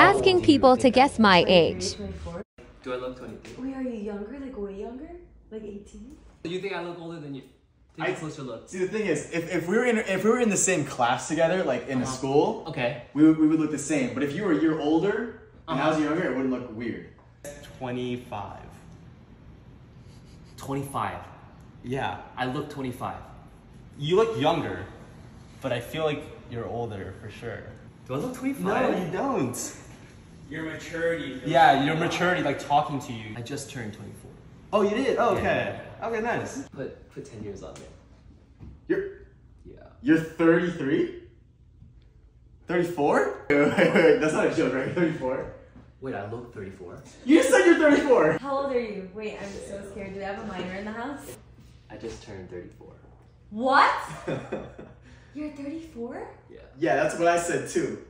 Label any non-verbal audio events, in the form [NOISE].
Asking people to guess my age. 24? Do I look 23? Wait, are you younger? Like way younger? Like 18? Do you think I look older than you? Take I- a closer look. See, the thing is, if, if we were in if we were in the same class together, like in a Uh-huh. school, Okay. we would, we would look the same. But if you were a year older and I was Uh-huh. younger, it wouldn't look weird. 25. 25. Yeah. I look 25. You look younger, but I feel like you're older for sure. Do I look 25? No, you don't. Your maturity. Yeah, your maturity, like talking to you. I just turned 24. Oh, you did? Oh, okay. Okay, nice. Put put 10 years on there. You're Yeah. you're 33. 34? Wait, wait, wait, that's not a joke, right? 34. Wait, I look 34. You just said you're 34. How old are you? Wait, I'm so scared. Do we have a minor in the house? I just turned 34. What? [LAUGHS] You're 34? Yeah. yeah, that's what I said too.